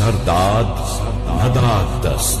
सरदाद नदाद दस्त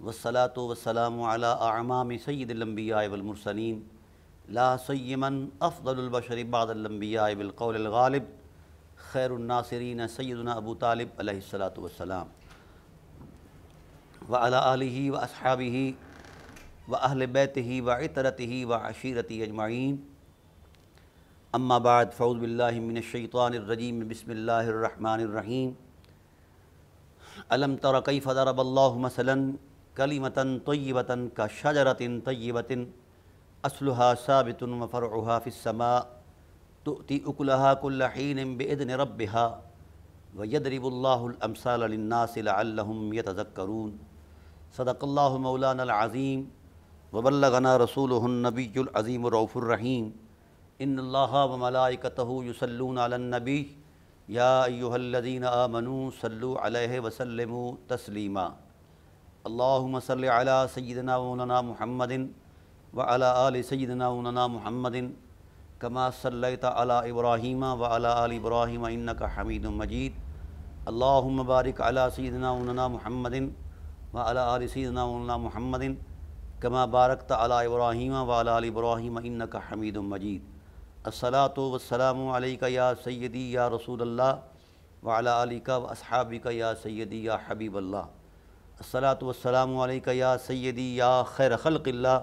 वसलात वसलाम लम्बिया इबलमसलीम ला सैमन अफ़लबशर बादलम्बियाबिलकौलगालिब खैरनासरीन सैदना अबू तालिब अलैहिस्सलातु वसलाम व अली व असहाबी व अहल बैत ही व इतरत ही व अशीरती अजमाइन। अम्माबाद फ़ौज़बिल्लिमिनशैतरजीम बसमीम अलम तरकई फ़दरबल्ला मसलन कली मतन तोय वतन का शजरतिन तय वतिन असलहा साबितन वफ़रहा फ़िसमा तुती उकलहा कुल्लिन बेदन रबहा व यदरिबुल्लामसालनासमतकरून सदकल्ला मौलानाज़ीम वबल्लना रसूलनबीज़ीम रऊफ़ुररहीम इन वमलाइकतः युसलून अलनबी या युहल्लिन आमनू सल्लु वसलम तस्लीमा। अल्लाम सल अला सैदना वना महमदिन व अला आल सैदना वना महमदिन कमा सल्लत अला इब्राहीम व अला आल इब्राहीम इन्नक हमीद मजीद अल्लाम बारिक अला सैदना वना महमदिन व अला आल सैदना वना महमदिन कमा बारकत अला इब्राहीम व अला आल इब्राहीम इन्नक हमीद मजीद असलात वसलाम या सैदी या रसूल अल्लाह वाला अली का व असहाबी या सैदी या सलात वसलामक या सैदी या खैर खलक़ल्ला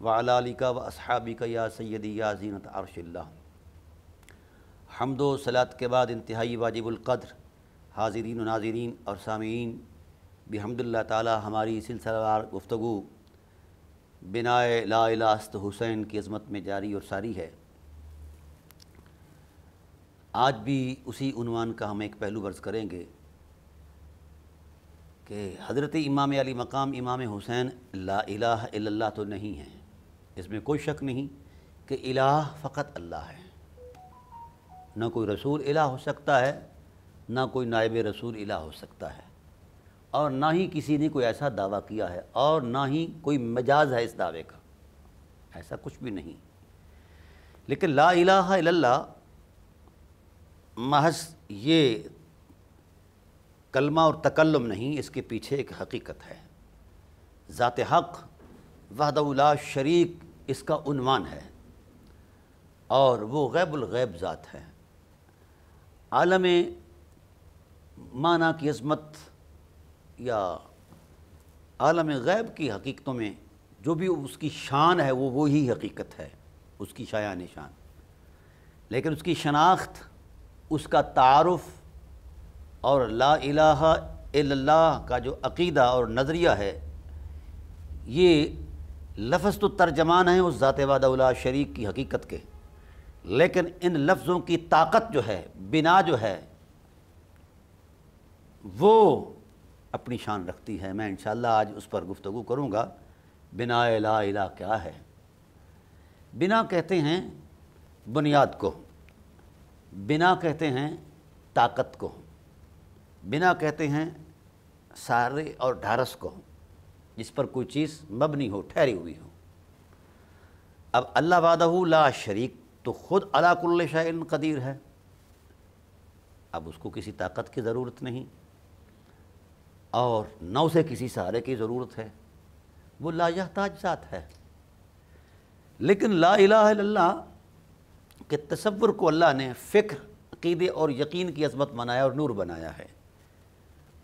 वालिका व असहाबिका या सैदी या जीनत अरशल्ला हमदो सलात के बाद इंतहाई वाजिबुल्क़द्र हाजिरीन नाजरीन और सामीन बहमदिल्ला ताली हमारी सिलसिलावार गुफ्तु बिनाए लाइलास्त हुसैन की अज़मत में जारी और सारी है। आज भी उसी उनवान का हम एक पहलू वर्ज करेंगे। कि हज़रत इमाम अली मकाम इमाम हुसैन, ला तो नहीं है। इसमें कोई शक नहीं कि इलाह फ़कत अल्लाह है। ना कोई रसूल इला हो सकता है, ना कोई नायब रसूल इला हो सकता है। और ना ही किसी ने कोई ऐसा दावा किया है और ना ही कोई मजाज है इस दावे का। ऐसा कुछ भी नहीं। लेकिन ला इला महज ये कलमा और तकल्लम नहीं, इसके पीछे एक हकीकत है। ज़ात हक़ वहदउला शरीक, इसका उनवान है। और वो गैबुलगैब ज़ात है। आलम माना की अजमत या आलम गैब की हकीकतों में जो भी उसकी शान है, वो वही हकीकत है, उसकी शायान शान लेकिन उसकी शनाख्त, उसका तारफ़ और ला इलाहा इल्लल्लाह का जो अकीदा और नज़रिया है, ये लफ्ज़ तो तर्जमान है उस ज़ात वादा शरीक की हकीकत के। लेकिन इन लफ्ज़ों की ताकत जो है, बिना जो है, वो अपनी शान रखती है। मैं इन आज उस पर गुफ्तु करूँगा, बिना ला इला क्या है। बिना कहते हैं बुनियाद को, बिना कहते हैं ताकत को। बिना कहते हैं सारे और ढारस को, जिस पर कोई चीज़ मबनी हो, ठहरी हुई हो। अब अल्लाह वादहू ला शरीक तो ख़ुद अलाकुल्ल शाइन कदीर है। अब उसको किसी ताकत की ज़रूरत नहीं, और न उसे किसी सहारे की ज़रूरत है। वो लाजहताज ज़ात है। लेकिन ला अला के तस्वुर को अल्लाह ने फ़िक्र, अकीदे और यकीन की असमत बनाया और नूर बनाया है।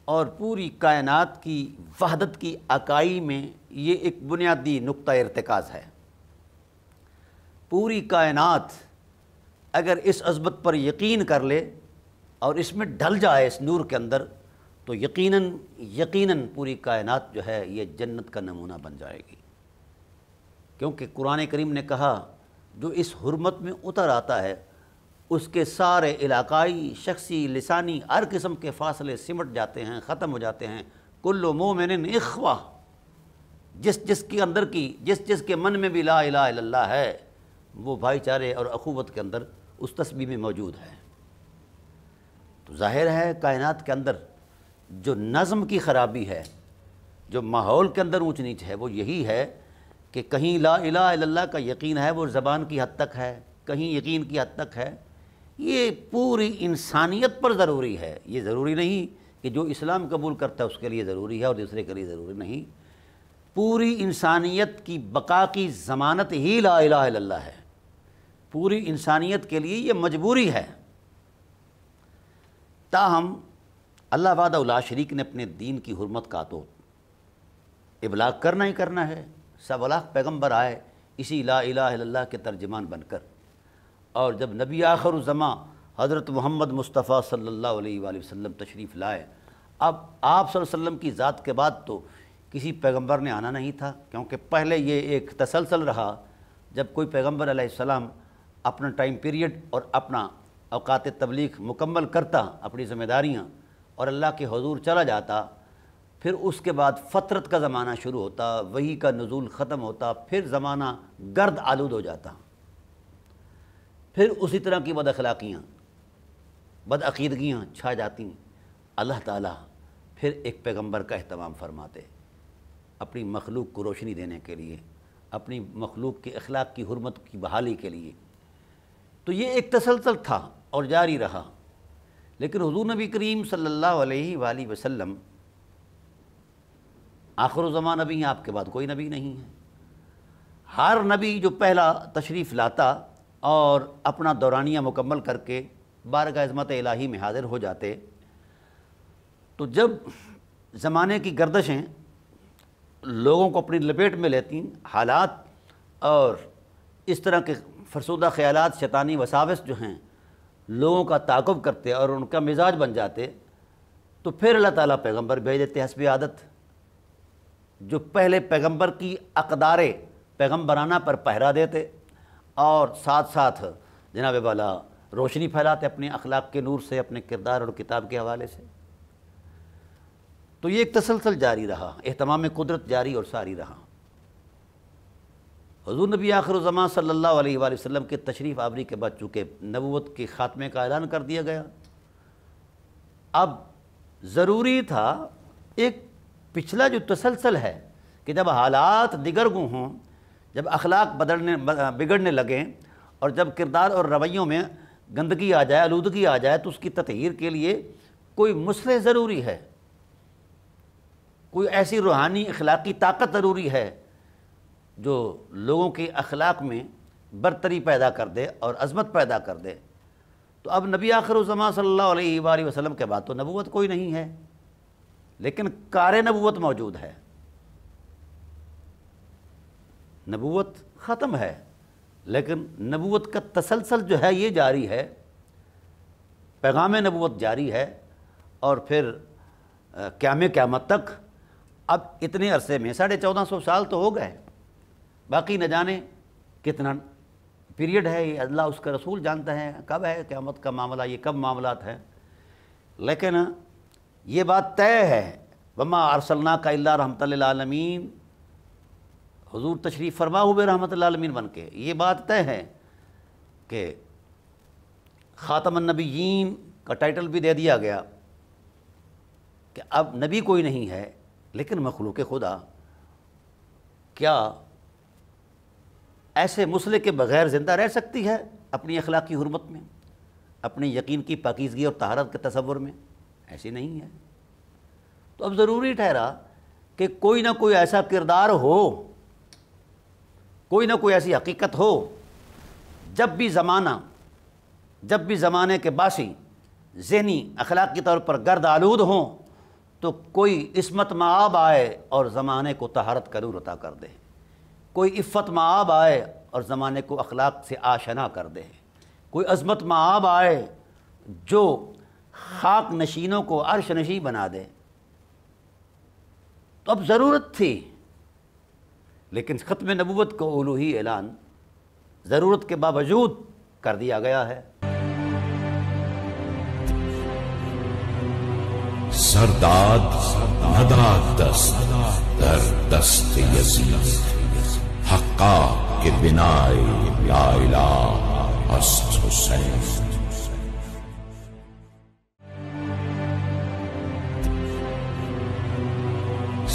और पूरी कायनात की वहदत की अकाई में ये एक बुनियादी नुक़ इरतकाज़ है। पूरी कायनात अगर इस अजमत पर यकीन कर ले और इसमें ढल जाए इस नूर के अंदर तो यकीनन यकीनन पूरी कायनात जो है ये जन्नत का नमूना बन जाएगी। क्योंकि कुरान करीम ने कहा, जो इस हरमत में उतर आता है उसके सारे इलाकाई शख्सी लसानी हर किस्म के फासले सिमट जाते हैं, ख़त्म हो जाते हैं। कुल्लो मोमिन इखवा, जिस जिस के अंदर की, जिस जिस के मन में भी ला अला है, वो भाईचारे और अखुवत के अंदर उस तस्वीर में मौजूद है। तो ज़ाहिर है, कायनात के अंदर जो नज़म की ख़राबी है, जो माहौल के अंदर ऊँच नीच है, वो यही है कि कहीं ला अला का यकीन है, वो ज़बान की हद तक है, कहीं यकीन की हद तक है ये पूरी इंसानियत पर ज़रूरी है। ये ज़रूरी नहीं कि जो इस्लाम कबूल करता है उसके लिए ज़रूरी है और दूसरे के लिए ज़रूरी नहीं। पूरी इंसानियत की बका की ज़मानत ही ला इल्लल्लाह है। पूरी इंसानियत के लिए ये मजबूरी है। ताहम, अल्लाह वादा शरीक ने अपने दीन की हरमत का तो इबलाग करना ही करना है। सब लाख पैगंबर आए, इसी ला इला के तर्जमान बनकर। और जब नबी आखर ज़मा हज़रत मोहम्मद मुस्तफ़ा अलैहि वसल्लम तशरीफ़ लाए, अब आप वसल्लम की ज़ात के बाद तो किसी पैगंबर ने आना नहीं था, क्योंकि पहले ये एक तसलसल रहा, जब कोई पैगंबर अलैहिस्सलाम अपना टाइम पीरियड और अपना अवकात तबलीग मुकम्मल करता, अपनी ज़िम्मेदारियाँ, और अल्लाह के हजूर चला जाता, फिर उसके बाद फ़तरत का ज़माना शुरू होता, वही का नज़ुल ख़त्म होता, फिर ज़माना गर्द आलूद हो जाता। फिर उसी तरह की बद अखलाक़ियाँ बदअकीदगियाँ छा जाती अल्लाह ताला फिर एक पैगंबर का अहतमाम फरमाते अपनी मखलूक को रोशनी देने के लिए, अपनी मखलूक के अखलाक की हरमत की बहाली के लिए। तो ये एक तसलसल था और जारी रहा। लेकिन हजू नबी करीम सल्लल्लाहु अलैहि वसल्लम, आखिर ज़मान नबी हैं, आपके बाद कोई नबी नहीं है। हर नबी जो पहला तशरीफ़ लाता और अपना दौरानिया मुकम्मल करके बारगाह अजमत इलाही में हाजिर हो जाते। तो जब ज़माने की गर्दशें लोगों को अपनी लपेट में लेती, हालात और इस तरह के फरसुदा ख्याल शैतानी वसावस जो हैं, लोगों का ताकुब करते और उनका मिजाज बन जाते तो फिर अल्लाह ताला पैगंबर भेज देते हसब आदत, जो पहले पैगंबर की अकदार पैगम्बराना पर पहरा देते और साथ साथ जनाब वाला रोशनी फैलाते अपने अखलाक के नूर से, अपने किरदार और किताब के हवाले से। तो ये एक तसलसल जारी रहा अहतमाम कुदरत जारी और सारी रहा। हजूर नबी आखिर ज़मा सल्लल्लाहु अलैहि के तशरीफ़ आवरी के बाद चूँकि नबूत के ख़ात्मे का ऐलान कर दिया गया, अब ज़रूरी था एक पिछला जो तसलसल है कि जब हालात दिगर गु हों जब अखलाक बदलने बिगड़ने लगें और जब किरदार और रवैयों में गंदगी आ जाए आलूदगी आ जाए तो उसकी ततहीर के लिए कोई मुसलह ज़रूरी है? कोई ऐसी रूहानी अखलाक़ी ताकत ज़रूरी है जो लोगों के अखलाक में बरतरी पैदा कर दे और अजमत पैदा कर दे? तो अब नबी आखिर सल्लल्लाहु अलैहि वसल्लम के बाद तो नबूत कोई नहीं है, लेकिन कार नबूत मौजूद है। नबूत ख़त्म है, लेकिन नबूत का तसलसल जो है ये जारी है, पैगाम नबूत जारी है, और फिर क्याम क्यामत तक, अब इतने अरसे में, साढ़े चौदह सौ साल तो हो गए, बाकी न जाने कितना पीरियड है ये, अल्लाह उसका रसूल जानता है, कब है क़्यामत का मामला, ये कब मामला है, लेकिन ये बात तय है, वमा अरसलना का अल्ला रहमतमीन हजूर तशरीफ़ फरमा हुए रहमतमीन बन के। ये बात तय है कि ख़ातमनबीन का टाइटल भी दे दिया गया कि अब नबी कोई नहीं है, लेकिन मखलूक खुदा। क्या ऐसे मसले के बग़ैर ज़िंदा रह सकती है अपनी अखलाक़ी हरमत में, अपनी यकीन की पाकिजगी और तहारत के तस्वुर में? ऐसी नहीं है। तो अब ज़रूरी ठहरा कि कोई ना कोई ऐसा किरदार हो कोई ना कोई ऐसी हकीकत हो। जब भी ज़माना, जब भी ज़माने के बासी जहनी अखलाक के तौर पर गर्द आलूद हों तो कोई इसमत माब आए और ज़माने को तहारत करूर अता कर दे। कोई इफ़्फ़त माब आए और ज़माने को अखलाक से आशना कर दे। कोई अज़मत माब आए जो खाक नशीनों को अर्श नशी बना दे। तो अब ज़रूरत थी लेकिन ख़त्म नबूत को उलूही ऐलान ज़रूरत के बावजूद कर दिया गया है। सरदाद दर दस्त हक्का के हुसैन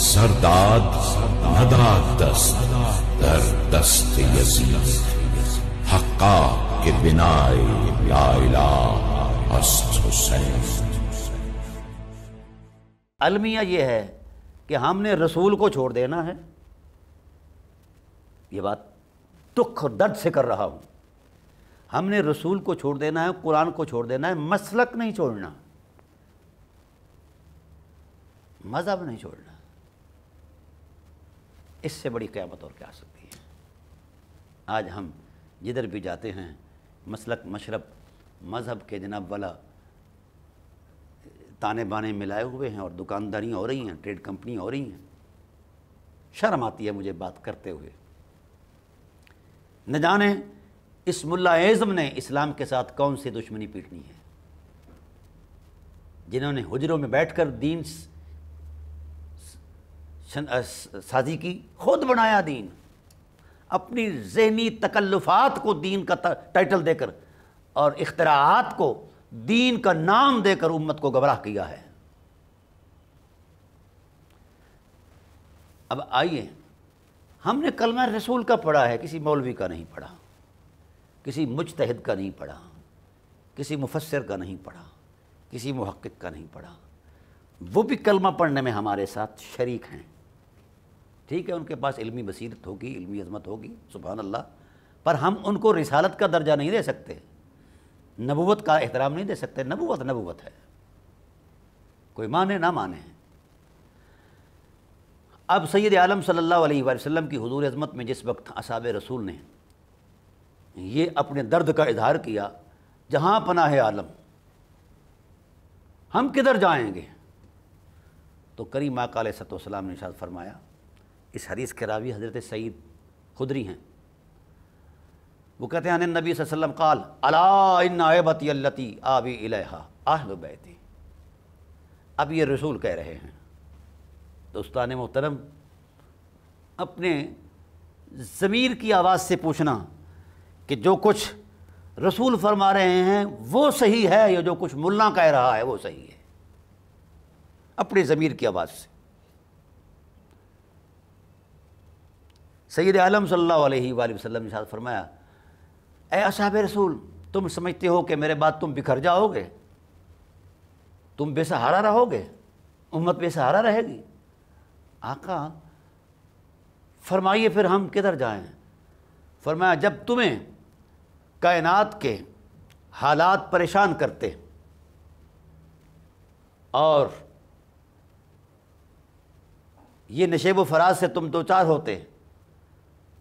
सरदाद अलमिया ये है कि हमने रसूल को छोड़ देना है। ये बात दुख और दर्द से कर रहा हूँ। हमने रसूल को छोड़ देना है, कुरान को छोड़ देना है, मसलक नहीं छोड़ना। मज़हब नहीं छोड़ना। इससे बड़ी क़्यामत और क्या आ सकती है? आज हम जिधर भी जाते हैं, मसलक मशरब मज़हब के जनाब वाला, ताने बाने मिलाए हुए हैं और दुकानदारियाँ हो रही हैं, ट्रेड कंपनी हो रही हैं। शर्म आती है मुझे बात करते हुए। न जाने इस मुल्ला एज़म ने इस्लाम के साथ कौन सी दुश्मनी पीटनी है। जिन्होंने हुजरों में बैठकर दीन साजी की, खुद बनाया दीन। अपनी जहनी तकल्लुफ़ात को दीन का टाइटल देकर और इख्तरात को दीन का नाम देकर उम्मत को गबराह किया है। अब आइए, हमने कलमा रसूल का पढ़ा है, किसी मौलवी का नहीं पढ़ा, किसी मुजतहद का नहीं पढ़ा, किसी मुफसर का नहीं पढ़ा, किसी महक्क का नहीं पढ़ा। वो भी कलमा पढ़ने में हमारे साथ शरीक हैं। ठीक है, उनके पास इल्मी बसीरत होगी, इल्मी अजमत होगी सुबहान अल्लाह पर हम उनको रिसालत का दर्जा नहीं दे सकते। नबूवत का एहतराम नहीं दे सकते। नबूवत नबूवत है। कोई माने, ना माने। अब सैद आलम सल्लल्लाहु अलैहि वसल्लम की हुजूर अजमत में जिस वक्त असाब रसूल ने ये अपने दर्द का इजहार किया, जहाँ पना है आलम, हम किधर जाएँगे? तो करीम आकाल सतम ने शाद फरमाया इस हरीस के रावी हज़रत सईद खुदरी हैं। वो कहते हैं नबी वसल्लम काल अलाबती आबी इलेहा अब ये रसूल कह रहे हैं दोस्तान मोहतरम, अपने ज़मीर की आवाज़ से पूछना कि जो कुछ रसूल फरमा रहे हैं, वो सही है या जो कुछ मुल्ला कह रहा है, वो सही है। अपने ज़मीर की आवाज़ से। सैद आलम अलैहि वसल्लम ने फरमाया, ए असाब रसूल, तुम समझते हो कि मेरे बाद तुम बिखर जाओगे? तुम बेसहारा रहोगे? उम्मत बेसहारा रहेगी? आका, फरमाइए फिर हम किधर जाएँ? फरमाया, जब तुम्हें कायनात के हालात परेशान करते और ये नशेब फराज से तुम दो चार होते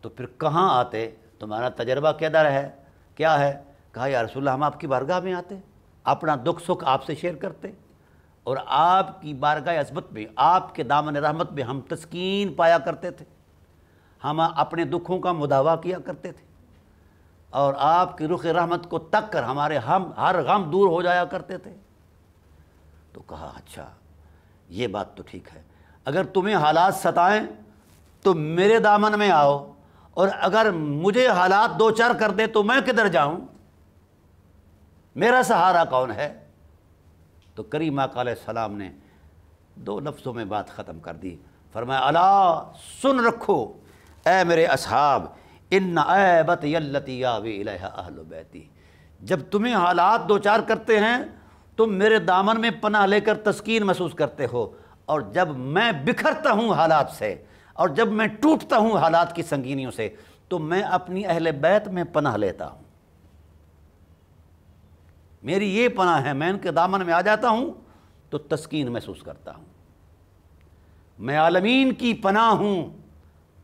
तो फिर कहाँ आते? तुम्हारा तजर्बा दर है? क्या है? कहा यार रसुल्ला हम आपकी बारगाह में आते, अपना दुख सुख आपसे शेयर करते और आपकी बारगाह अजमत में, आपके दामन रहमत में हम तस्कीन पाया करते थे। हम अपने दुखों का मुदावा किया करते थे और आपकी रुख रहमत को तक कर हमारे हम, हर गम दूर हो जाया करते थे। तो कहा अच्छा ये बात तो ठीक है। अगर तुम्हें हालात सताएँ तो मेरे दामन में आओ और अगर मुझे हालात दो चार कर दे तो मैं किधर जाऊँ? मेरा सहारा कौन है? तो करीम काल सलाम ने दो लफ्ज़ों में बात ख़त्म कर दी। फरमाया, अला, सुन रखो, ए मेरे असहाब इन ऐबत जब तुम्हें हालात दो चार करते हैं, तुम मेरे दामन में पनाह लेकर तस्कीन महसूस करते हो, और जब मैं बिखरता हूँ हालात से और जब मैं टूटता हूँ हालात की संगीनियों से तो मैं अपनी अहल बैत में पनाह लेता हूँ। मेरी ये पनाह है, मैं उनके दामन में आ जाता हूँ तो तस्कीन महसूस करता हूँ। मैं आलमीन की पनाह हूँ,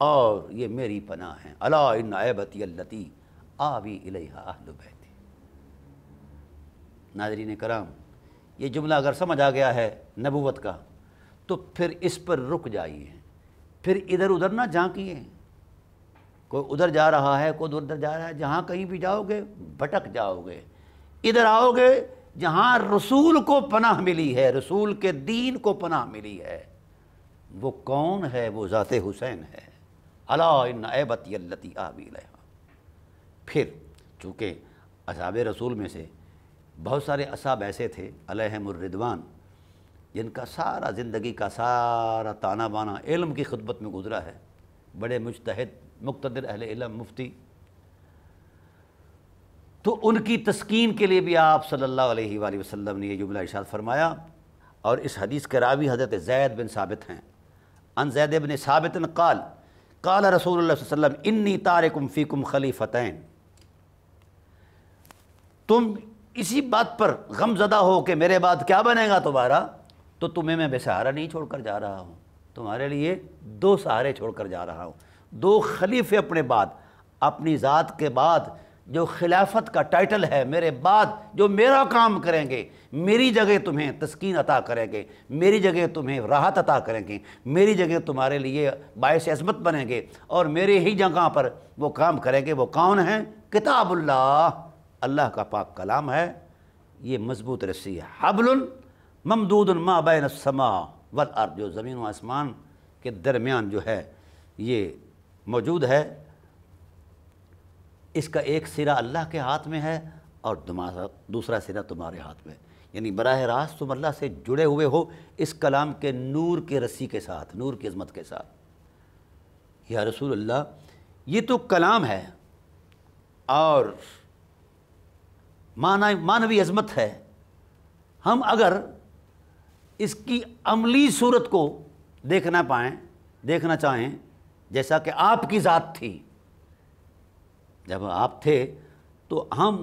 और ये मेरी पनाह है। अला इन ऐबती अल्लती आवी बैती। नाजरी ने कराम, ये जुमला अगर समझ आ गया है नबूवत का तो फिर इस पर रुक जाइए। फिर इधर उधर ना झांकिए। कोई उधर जा रहा है, कोई उधर जा रहा है, जहाँ कहीं भी जाओगे, भटक जाओगे। इधर आओगे, जहाँ रसूल को पनाह मिली है, रसूल के दीन को पनाह मिली है, वो कौन है? वो ज़ात हुसैन है। अला एबती आबिल फिर चूँकि असाब रसूल में से बहुत सारे असाब ऐसे थे अलहमरिदवान जिनका सारा ज़िंदगी का सारा ताना बाना इल्म की खिदमत में गुजरा है, बड़े मुजतहद मुख्तर अहल इलम, मुफ्ती। तो उनकी तस्कीन के लिए भी आप सल्लल्लाहु अलैहि वसल्लम ने यह जुमला इशाद फरमाया, और इस हदीस के रावी हज़रत जैद बिन साबित हैं। अन जैद बिन साबित काल काल रसूल वसल्लम, इन्नी तारकुम फ़ीकुम खलीफ़तैन। तुम इसी बात पर गमजदा हो कि मेरे बाद क्या बनेगा तुम्हारा? तो तुम्हें मैं बेसहारा नहीं छोड़कर जा रहा हूँ। तुम्हारे लिए दो सहारे छोड़कर जा रहा हूँ। दो खलीफे अपने बाद, अपनी ज़ात के बाद, जो खिलाफत का टाइटल है मेरे बाद, जो मेरा काम करेंगे, मेरी जगह तुम्हें तस्कीन अता करेंगे, मेरी जगह तुम्हें राहत अता करेंगे, मेरी जगह तुम्हारे लिए बायस असमत बनेंगे और मेरे ही जगह पर वो काम करेंगे। वो कौन है? किताबुल्लाह। अल्लाह का पाक कलाम है। ये मज़बूत रस्सी है। हबल ममदूद मा बैन समा वल अर्द जो ज़मीन व आसमान के दरमियान जो है ये मौजूद है इसका एक सिरा अल्लाह के हाथ में है और तुम्हारा दूसरा सिरा तुम्हारे हाथ में यानी बरह रास्त तुम अल्लाह से जुड़े हुए हो इस कलाम के नूर के रस्सी के साथ नूर की अजमत के साथ या रसूल अल्लाह ये तो कलाम है और माना मानवी अजमत है हम अगर इसकी अमली सूरत को देखना पाएँ देखना चाहें, जैसा कि आपकी ज़ात थी। जब आप थे तो हम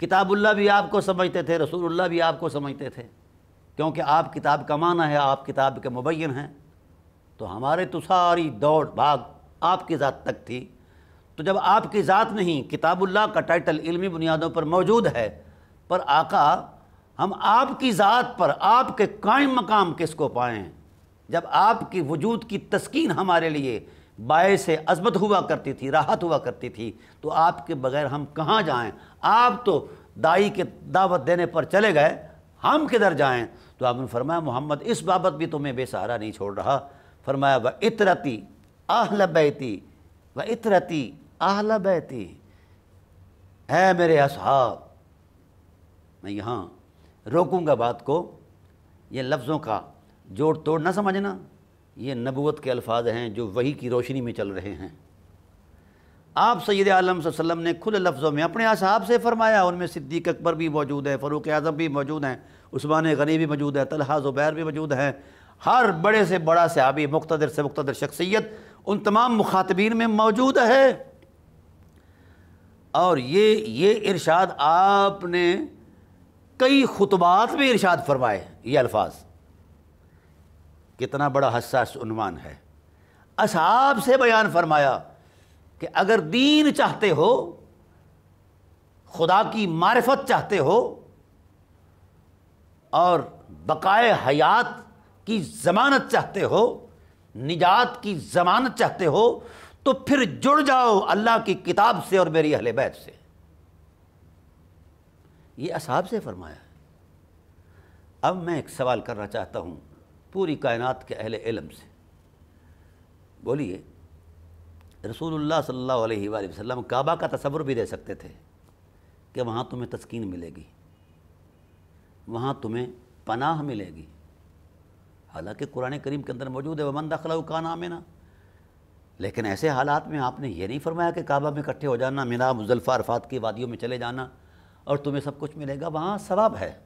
किताबुल्ला भी आपको समझते थे, रसूलुल्लाह भी आपको समझते थे। क्योंकि आप किताब का माना है, आप किताब के मुबैन हैं। तो हमारे तो सारी दौड़ भाग आपकी ज़ात तक थी। तो जब आपकी ज़ात नहीं, किताबुल्लाह का टाइटल इल्मी बुनियादों पर मौजूद है, पर आका हम आपकी ज़ात पर, आपके कायम मकाम किसको पाएँ? जब आपकी वजूद की तस्कीन हमारे लिए बाय से अजमत हुआ करती थी, राहत हुआ करती थी तो आपके बगैर हम कहाँ जाएँ? आप तो दाई के दावत देने पर चले गए, हम किधर जाएँ? तो आपने फरमाया, मोहम्मद, इस बाबत भी तुम्हें बेसहारा नहीं छोड़ रहा। फरमाया वह इतरती आहल बैती, व इतरती आहल बैती। है मेरे असहाब, मैं यहाँ रोकूँगा बात को। ये लफ्ज़ों का जोड़ तोड़ ना समझना। ये नबूत के अल्फाज हैं जो वही की रोशनी में चल रहे हैं। आप सैद आलम वसल्लम ने खुद लफ्ज़ों में अपने असहाब से फरमाया, उनमें सिद्दीक अकबर भी मौजूद है, फ़रूक आज़म भी मौजूद हैं, उस्मान गनी भी मौजूद है, तलहा ज़ुबैर भी मौजूद हैं। हर बड़े से बड़ा सहाबी मुख्तर से मुख्तर शख्सियत उन तमाम मुखातबीन में मौजूद है। और ये ये इरशाद आपने कई खुतबात में इरशाद फरमाए ये अल्फाज। कितना बड़ा हसास उनवान है। असहाब से बयान फरमाया कि अगर दीन चाहते हो, खुदा की मारफत चाहते हो, और बकाए हयात की ज़मानत चाहते हो, निजात की ज़मानत चाहते हो तो फिर जुड़ जाओ अल्लाह की किताब से और मेरी अहले बैत से। ये असाब से फरमाया। अब मैं एक सवाल करना चाहता हूँ पूरी कायनात के अहले इलम से। बोलिए, रसूलुल्लाह सल्लल्लाहु अलैहि वसल्लम काबा का तस्वुर भी दे सकते थे कि वहाँ तुम्हें तस्कीन मिलेगी, वहाँ तुम्हें पनाह मिलेगी। हालाँकि कुरान करीम के अंदर मौजूद है, वमन दखला का नाम है ना लेकिन ऐसे हालात में आपने ये नहीं फरमाया कि काबा में इकट्ठे हो जाना, मिना, मुजल्फ़ा, अरफात की वादियों में चले जाना और तुम्हें सब कुछ मिलेगा, वहाँ सवाब है।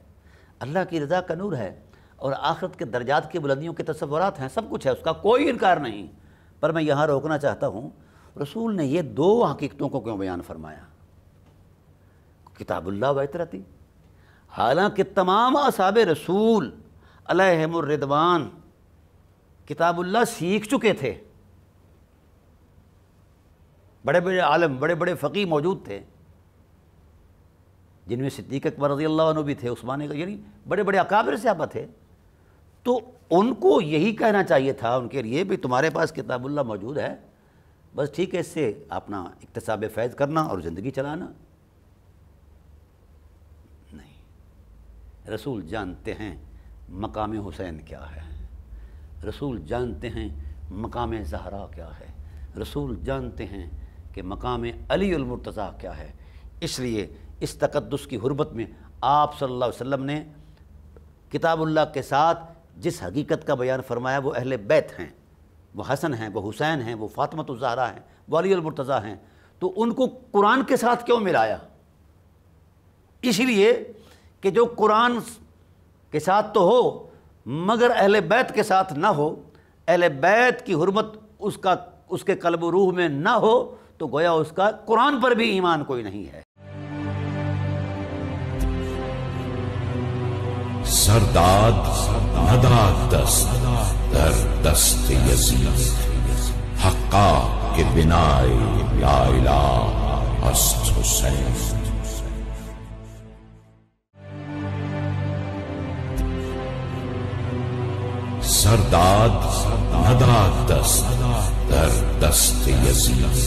अल्लाह की रज़ा का नूर है और आखरत के दर्जात की बुलंदियों के तस्वरत हैं, सब कुछ है, उसका कोई इनकार नहीं। पर मैं यहाँ रोकना चाहता हूँ, रसूल ने ये दो हकीकतों को क्यों बयान फरमाया? किताबुल्ला वतरती हालाँकि तमाम असाब रसूल अलहमरिदवान किताबुल्ला सीख चुके थे। बड़े बड़े आलम बड़े बड़े फ़कीर मौजूद थे। जिनमें सिद्दीक अकबर रज़ी अल्लाह भी थे, उस्मान यानी बड़े बड़े अकाबिर से आप थे। तो उनको यही कहना चाहिए था उनके लिए भी तुम्हारे पास किताबुल्ला मौजूद है, बस ठीक है, इससे अपना इकतसाब फैज़ करना और ज़िंदगी चलाना। नहीं। रसूल जानते हैं मकाम हुसैन क्या है। रसूल जानते हैं मकाम जहरा क्या है। रसूल जानते हैं कि मकाम अलीमरतज़ा क्या है। इसलिए इस तकदस की हरबत में आप सल्लल्लाहु अलैहि ने किताबुल्लाह के साथ जिस हकीकत का बयान फरमाया, वो अहल बैत हैं, वो हसन हैं, वो हुसैन हैं, वो फ़ातमत ज़हरा हैं, वो हैं। तो उनको कुरान के साथ क्यों मिलाया? इसलिए कि जो कुरान के साथ तो हो, मगर अहल बैत के साथ ना हो, अहल बैत की हरमत उसका, उसके कलब रूह में ना हो तो गोया उसका कुरान पर भी ईमान कोई नहीं है। सरदाद दस्त दर दस्त यजीद हक्का के बिनाए या इलाह अस्त हुसैन सरदाद दस्त दर दस्त यजीद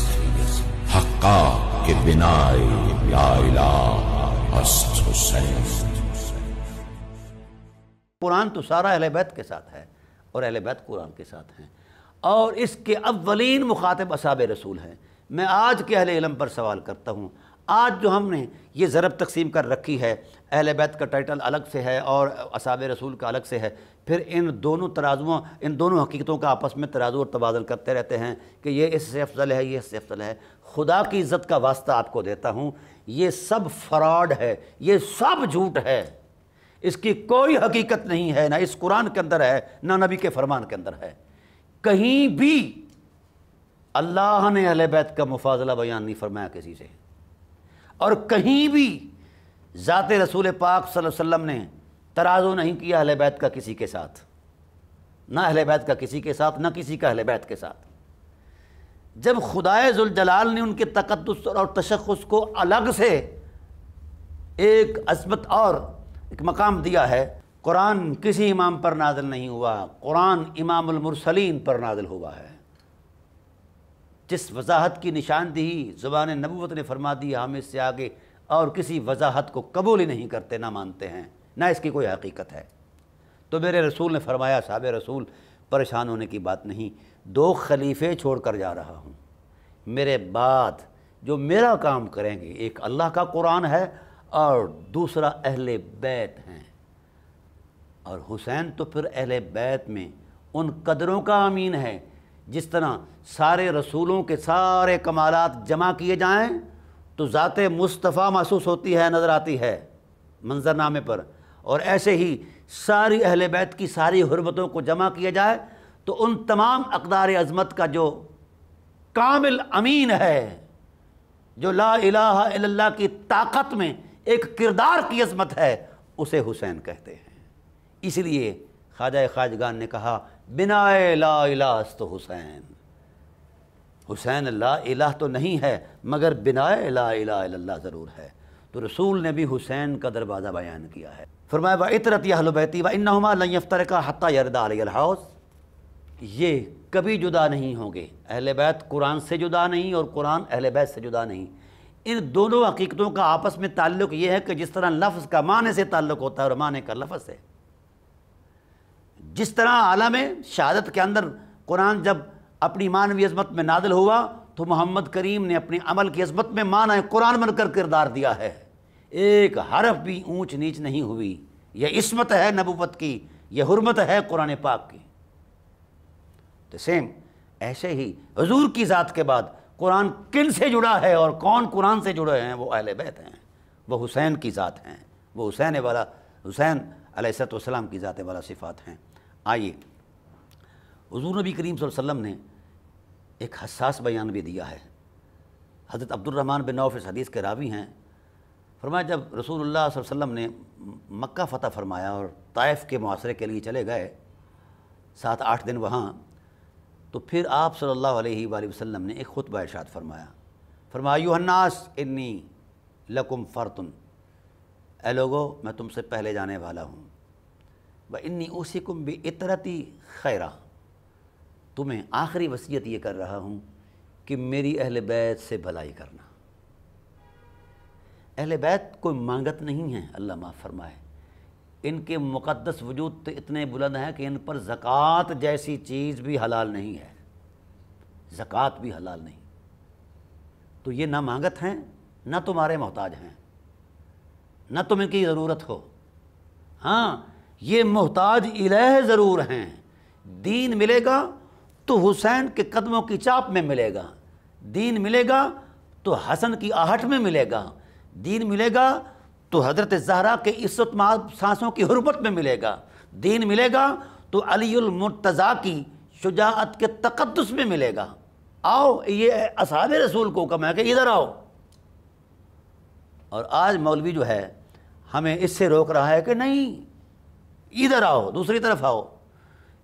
हक्का के बिनाए या इलाह अस्त हुसैन कुरान तो सारा अहल बैत के साथ है और अहल बैत कुरान के साथ हैं। और इसके अव्वलीन मुखातब असाब रसूल हैं। मैं आज के अहल इलम पर सवाल करता हूँ। आज जो हमने ये ज़रब तकसीम कर रखी है, अहल बैत का टाइटल अलग से है और असाब रसूल का अलग से है, फिर इन दोनों तराजुओं, इन दोनों हकीकतों का आपस में तराजू और तबादल करते रहते हैं कि ये इससे अफजल है, ये इससे अफजल है। खुदा की इज़्ज़त का वास्ता आपको देता हूँ। ये सब फ्रॉड है, ये सब झूठ है। इसकी कोई हकीकत नहीं है, ना इस कुरान के अंदर है, ना नबी के फरमान के अंदर है। कहीं भी अल्लाह ने अहल बैत का मुफाजला बयान नहीं फरमाया किसी से। और कहीं भी ज़ात रसूल पाक वसल्लम ने तराजो नहीं किया अहल बैत का किसी के साथ। ना अहल बैत का किसी के साथ, ना किसी का अहल बैत के साथ। जब खुदाए जलाल ने उनके तकदस और तशखस को अलग से एक असमत और एक मकाम दिया है, कुरान किसी इमाम पर नाजल नहीं हुआ, कुरान इमामुलमरसलीन पर नाजल हुआ है। जिस वजाहत की निशानदेही ज़ुबान नबूत ने फरमा दी, हम इससे आगे और किसी वजाहत को कबूल ही नहीं करते, ना मानते हैं, ना इसकी कोई हकीकत है। तो मेरे रसूल ने फरमाया, साहब रसूल, परेशान होने की बात नहीं, दो खलीफे छोड़ कर जा रहा हूँ। मेरे बाद जो मेरा काम करेंगे, एक अल्लाह का कुरान है और दूसरा अहल बैत हैं। और हुसैन तो फिर अहल बैत में उन कदरों का अमीन है, जिस तरह सारे रसूलों के सारे कमालत जमा किए जाएँ तो ज़ात मुस्तफ़ा महसूस होती है, नज़र आती है मंजरनामे पर। और ऐसे ही सारी अहल बैत की सारी हरबतों को जमा किया जाए तो उन तमाम अकदार अज़मत का जो कामिल अमीन है, जो ला इल्लल्लाह की ताकत में एक किरदार की अजमत है, उसे हुसैन कहते हैं। इसलिए ख्वाजा ख्वाजगान ने कहा, बिना ला इलास्त हुसैन। हुसैन ला इलाह तो नहीं है, मगर बिना ला इला ज़रूर है। तो रसूल ने भी हुसैन का दरवाज़ा बयान किया है। फरमाया व इतरत यहलबैती व इन्नाफ्तर का हत्ता यरदा हाउस। ये कभी जुदा नहीं होंगे। अहल बैत कुरान से जुदा नहीं और कुरान अहल बैत से जुदा नहीं। इन दोनों हकीकतों का आपस में ताल्लुक ये है कि जिस तरह लफ्ज़ का माने से ताल्लुक़ होता है और माने का लफ्ज़ है। जिस तरह आलम शहादत के अंदर कुरान जब अपनी मानवी अजमत में नादिल हुआ तो मोहम्मद करीम ने अपने अमल की अजमत में माना है, कुरान बनकर किरदार दिया है। एक हरफ भी ऊंच नीच नहीं हुई। यह इसमत है नबूवत की, यह हरमत है कुरान पाक की। तो सेम ऐसे ही हजूर की ज़ात के बाद कुरान किन से जुड़ा है और कौन कुरान से जुड़े हैं? वो अहल बैत हैं। वो हुसैन की ज़ात हैं। वो हुसैन वाला, हुसैन अलैहिस्सलाम की ज़ात वाला सिफ़ात हैं। आइए। हजूर नबी करीम वसल्लम ने एक हसास बयान भी दिया है। हज़रत अब्दुलरहमान बिन नौफ इस हदीस के रावी हैं। फरमाया, जब रसूलुल्लाह वसल्लम ने मक्का फ़तह फरमाया और ताइफ़ के मुआसरे के लिए चले गए, सात आठ दिन वहाँ तो फिर आप सल्लल्लाहु अलैहि वसल्लम ने एक ख़ुतबा इरशाद फरमाया। फरमायूहन्नास इन्नी लकुम फ़रतन। ए लोगो, मैं तुमसे पहले जाने वाला हूँ। व इन्नी उसी कुम भी इतरती खैरा। तुम्हें आखिरी वसीयत ये कर रहा हूँ कि मेरी अहल बैत से भलाई करना। अहल बैत कोई मांगत नहीं है, अल्लाह माफ़ फरमाए। इनके मुक़दस वजूद तो इतने बुलंद हैं कि इन पर ज़क़़त जैसी चीज़ भी हलाल नहीं है। ज़क़़त भी हलाल नहीं। तो ये ना मांगत हैं, ना तुम्हारे मोहताज हैं, न तुम इनकी ज़रूरत हो। हाँ ये मोहताज इलह ज़रूर हैं। दीन मिलेगा तो हुसैन के कदमों की चाप में मिलेगा। दीन मिलेगा तो हसन की आहट में मिलेगा। दीन मिलेगा तो हज़रत जहरा के इस्सत सांसों की हरबत में मिलेगा। दीन मिलेगा तो अलीमरतज़ा की शुजात के तकदस में मिलेगा। आओ, ये असाब रसूल को कम है कि इधर आओ। और आज मौलवी जो है, हमें इससे रोक रहा है कि नहीं, इधर आओ, दूसरी तरफ़ आओ।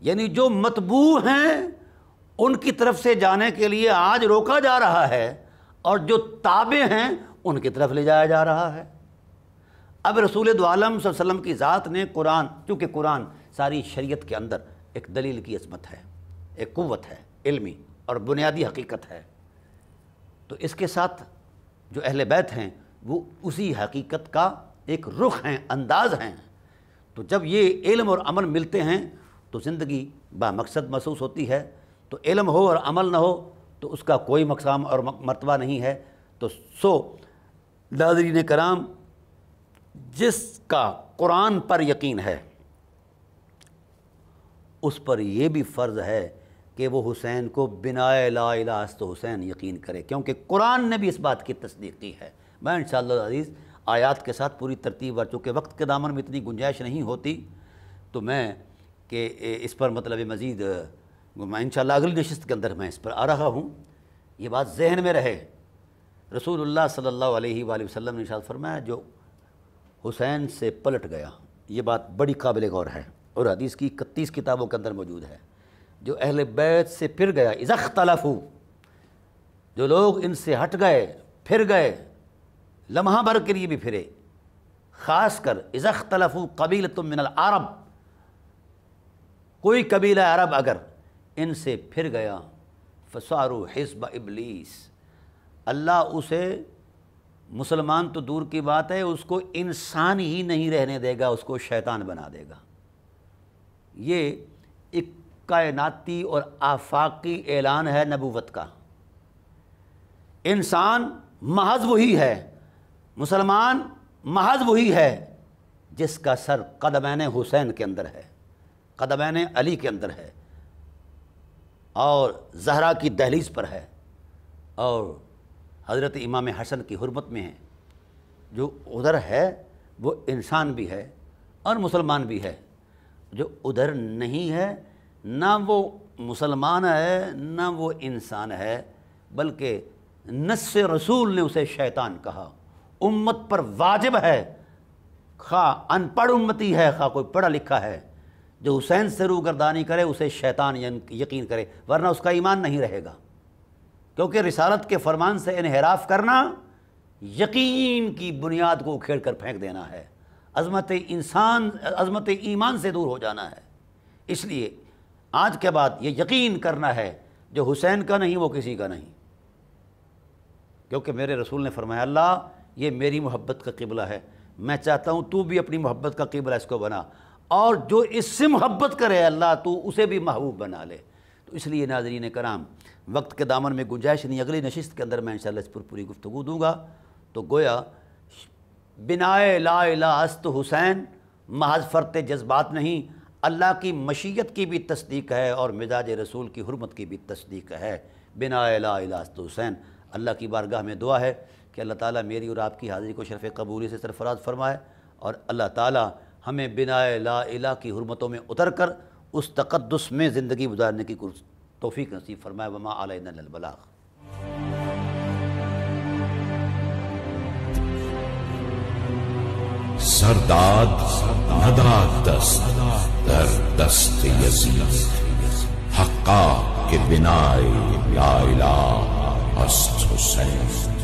यानी जो मतबू हैं, उनकी तरफ़ से जाने के लिए आज रोका जा रहा है और जो ताबे हैं, उनकी तरफ़ ले जाया जा रहा है। अब रसूल दोआलम वसल्लम की ज़ात ने कुरान चूँकि कुरान सारी शरीयत के अंदर एक दलील की असमत है, एक क़वत है, इल्मी और बुनियादी हकीकत है। तो इसके साथ जो अहल बैत हैं, वो उसी हकीकत का एक रुख हैं, अंदाज हैं। तो जब ये इल्म और अमल मिलते हैं तो ज़िंदगी बामकसद महसूस होती है। तो इल्म हो और अमल ना हो तो उसका कोई मकसाम और मरतबा नहीं है। तो सो नाजरीन कराम जिसका कुरान पर यकीन है, उस पर यह भी फ़र्ज़ है कि वो हुसैन को बिना लाज तो हुसैन यकीन करे, क्योंकि कुरान ने भी इस बात की तस्दीक की है। मैं इन अज़ीज़, आयात के साथ पूरी तरतीब वर चूँकि वक्त के दामन में इतनी गुंजाइश नहीं होती तो मैं कि इस पर मतलब मज़ीद, मैं इन अगली नशस्त के अंदर मैं इस पर आ रहा हूँ। ये बात जहन में रहे। रसूलुल्लाह सल्लल्लाहु अलैहि ने इशाद फरमाया, जो हुसैन से पलट गया। ये बात बड़ी काबिल गौर है और हदीस की इकतीस किताबों के अंदर मौजूद है। जो अहल बैत से फिर गया इज़ख तलफ़ू जो लोग इनसे हट गए, फिर गए, लम्हा भर के लिए भी फिरे। ख़ास कर इज़ख तलफ़ू कबील तुम मिनल अरब। कोई कबीला अरब अगर इनसे फिर गया, फसारू हिस्ब इबलीस। अल्लाह उसे मुसलमान तो दूर की बात है, उसको इंसान ही नहीं रहने देगा, उसको शैतान बना देगा। ये एक कायनाती और आफाकी ऐलान है नबूवत का। इंसान महज वही है, मुसलमान महज वही है, जिसका सर कदमैन हुसैन के अंदर है, कदमैन अली के अंदर है, और जहरा की दहलीज पर है, और हज़रत इमाम हसन की हरमत में है। जो उधर है, वो इंसान भी है और मुसलमान भी है। जो उधर नहीं है, ना वो मुसलमान है, ना वो इंसान है, बल्कि नस रसूल ने उसे शैतान कहा। उम्मत पर वाजिब है। खा अनपढ़ उम्मती है, खा कोई पढ़ा लिखा है। जो हुसैन से रूगरदानी करे, उसे शैतान यकीन करे, वरना उसका ईमान नहीं रहेगा। क्योंकि रिसालत के फरमान से इनहराफ करना यकीन की बुनियाद को उखेड़ कर फेंक देना है। अजमत इंसान अजमत ईमान से दूर हो जाना है। इसलिए आज के बाद ये यकीन करना है जो हुसैन का नहीं, वो किसी का नहीं। क्योंकि मेरे रसूल ने फरमाया, अल्लाह, ये मेरी मोहब्बत का किबला है। मैं चाहता हूँ तू भी अपनी मोहब्बत का किबला इसको बना। और जो इससे मोहब्बत करे अल्लाह, तू उसे भी महबूब बना ले। तो इसलिए नाजरीन कराम, वक्त के दामन में गुंजाइश नहीं, अगली नशस्त के अंदर मैं इन इस पर पूरी गुफ्तु दूँगा। तो गोया, बिनाए लास्त हुसैन, महज फ़रत जज्बात नहीं, अल्लाह की मशीयत की भी तस्दीक है और मिजाज रसूल की हरमत की भी तस्दीक है। बिना बिनाए लास्त हुसैन, अल्लाह की बारगाह में दुआ है कि अल्लाह ताला मेरी और आपकी हाज़िरी को शरफ़ कबूली से सरफराज फरमाए और अल्लाह ताला हमें बिनाए ला की हरमतों में उतर कर उस तकदस में ज़िंदगी गुजारने की तोफ़ी नसीब फरमाए, वमा आलबलाग सरदाद दस्त हक्का के बिनाए या इला अस्त हुसैन